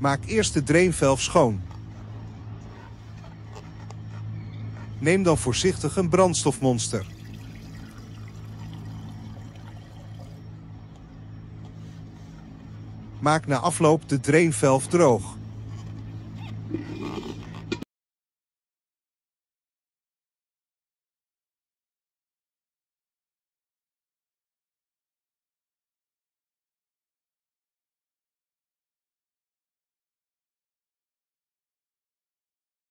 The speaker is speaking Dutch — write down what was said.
Maak eerst de drainvelf schoon. Neem dan voorzichtig een brandstofmonster. Maak na afloop de drainvelf droog.